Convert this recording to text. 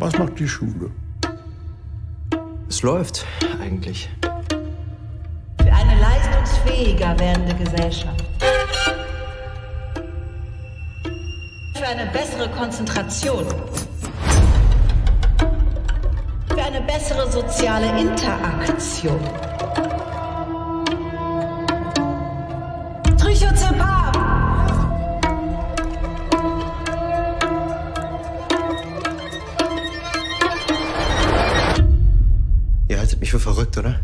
Was macht die Schule? Es läuft eigentlich. Für eine leistungsfähiger werdende Gesellschaft. Für eine bessere Konzentration. Für eine bessere soziale Interaktion. Trichozepam! Ihr haltet mich für verrückt, oder?